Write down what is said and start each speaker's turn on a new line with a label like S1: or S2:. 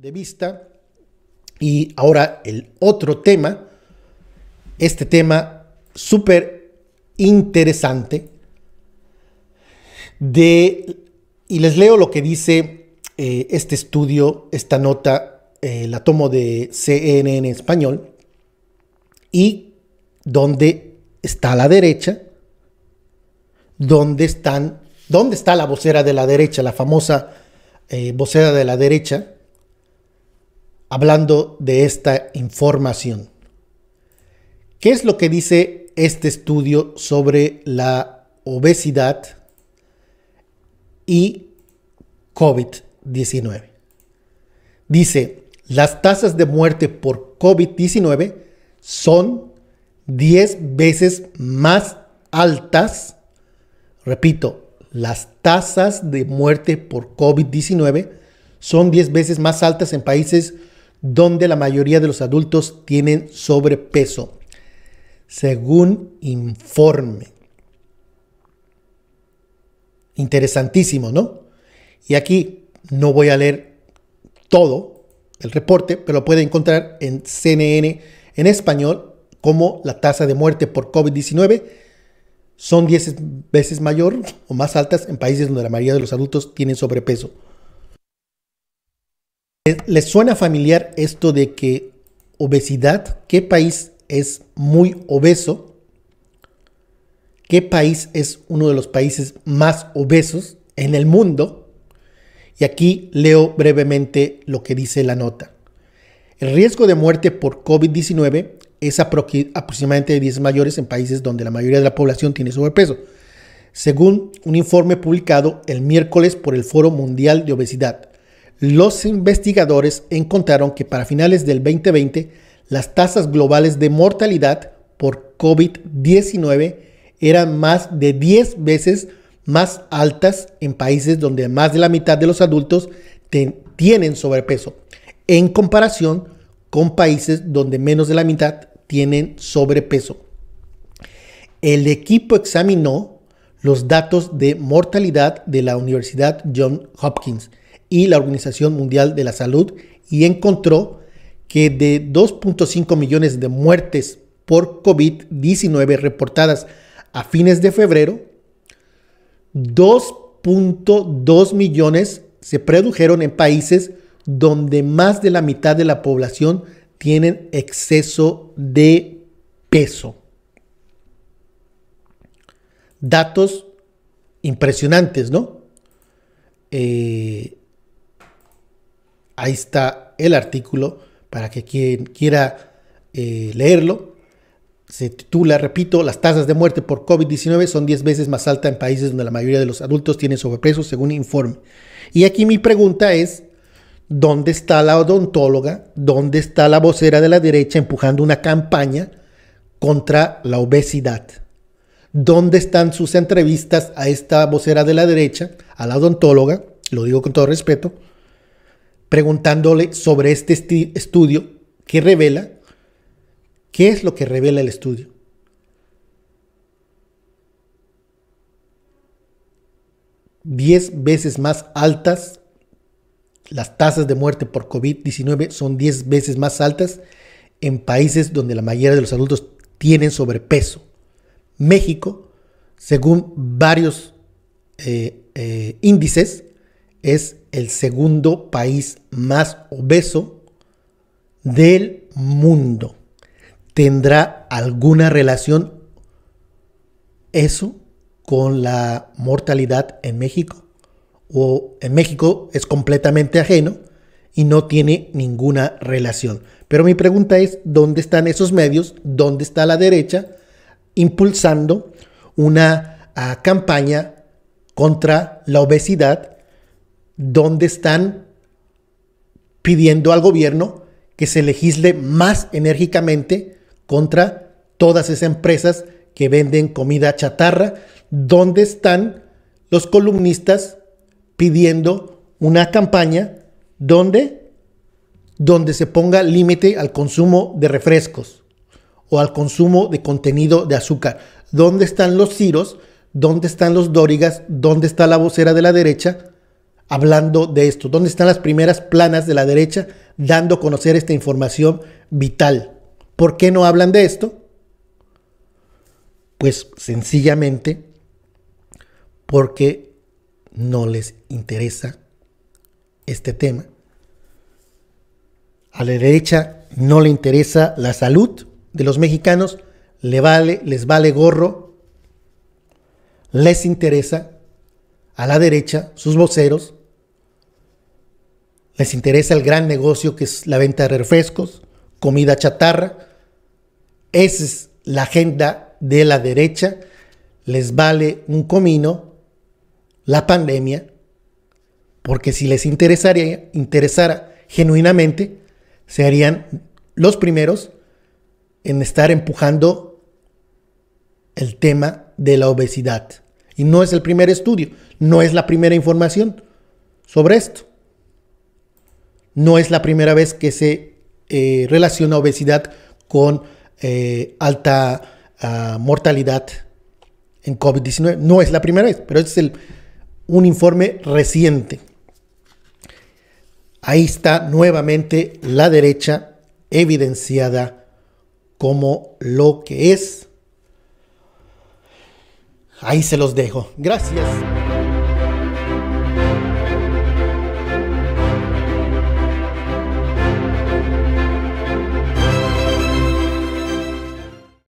S1: de vista. Y ahora el otro tema, este tema súper interesante de, y les leo lo que dice eh, este estudio, esta nota, eh, la tomo de CNN español, y donde está la derecha, donde están, dónde está la vocera de la derecha, la famosa eh, vocera de la derecha, hablando de esta información. ¿Qué es lo que dice este estudio sobre la obesidad y COVID-19? Dice, las tasas de muerte por COVID-19 son 10 veces más altas, repito, las tasas de muerte por COVID-19 son 10 veces más altas en países donde la mayoría de los adultos tienen sobrepeso, según informe. Interesantísimo, ¿no? Y aquí no voy a leer todo el reporte, pero lo puede encontrar en CNN en español como la tasa de muerte por COVID-19 son 10 veces mayor o más altas en países donde la mayoría de los adultos tienen sobrepeso. ¿Les suena familiar esto de que obesidad? ¿Qué país es muy obeso? ¿Qué país es uno de los países más obesos en el mundo? Y aquí leo brevemente lo que dice la nota. El riesgo de muerte por COVID-19 es aproximadamente de 10 mayores en países donde la mayoría de la población tiene sobrepeso, según un informe publicado el miércoles por el Foro Mundial de Obesidad. Los investigadores encontraron que para finales del 2020 las tasas globales de mortalidad por COVID-19 eran más de 10 veces más altas en países donde más de la mitad de los adultos tienen sobrepeso, en comparación con países donde menos de la mitad tienen sobrepeso. El equipo examinó los datos de mortalidad de la Universidad John Hopkins y la Organización Mundial de la Salud y encontró que de 2.5 millones de muertes por COVID-19 reportadas a fines de febrero, 2.2 millones se produjeron en países donde más de la mitad de la población tienen exceso de peso. Datos impresionantes, ¿no? Eh, Ahí está el artículo para que quien quiera eh, leerlo. Se titula, repito, las tasas de muerte por COVID-19 son 10 veces más altas en países donde la mayoría de los adultos tienen sobrepeso, según informe. Y aquí mi pregunta es, ¿dónde está la odontóloga? ¿Dónde está la vocera de la derecha empujando una campaña contra la obesidad? ¿Dónde están sus entrevistas a esta vocera de la derecha, a la odontóloga? Lo digo con todo respeto preguntándole sobre este estudio que revela, ¿qué es lo que revela el estudio? Diez veces más altas, las tasas de muerte por COVID-19 son diez veces más altas en países donde la mayoría de los adultos tienen sobrepeso. México, según varios eh, eh, índices, es el segundo país más obeso del mundo. ¿Tendrá alguna relación eso con la mortalidad en México? ¿O en México es completamente ajeno y no tiene ninguna relación? Pero mi pregunta es, ¿dónde están esos medios? ¿Dónde está la derecha impulsando una ah, campaña contra la obesidad donde están pidiendo al gobierno que se legisle más enérgicamente contra todas esas empresas que venden comida chatarra, donde están los columnistas pidiendo una campaña donde, donde se ponga límite al consumo de refrescos o al consumo de contenido de azúcar. ¿Dónde están los ciros? ¿Dónde están los dórigas? ¿Dónde está la vocera de la derecha? Hablando de esto? ¿Dónde están las primeras planas de la derecha dando a conocer esta información vital? ¿Por qué no hablan de esto? Pues sencillamente porque no les interesa este tema. A la derecha no le interesa la salud de los mexicanos, le vale, les vale gorro, les interesa a la derecha, sus voceros, les interesa el gran negocio que es la venta de refrescos, comida chatarra. Esa es la agenda de la derecha. Les vale un comino la pandemia, porque si les interesaría, interesara genuinamente, serían los primeros en estar empujando el tema de la obesidad. Y no es el primer estudio, no es la primera información sobre esto. No es la primera vez que se eh, relaciona obesidad con eh, alta ah, mortalidad en COVID-19. No es la primera vez, pero es el, un informe reciente. Ahí está nuevamente la derecha evidenciada como lo que es. Ahí se los dejo. Gracias.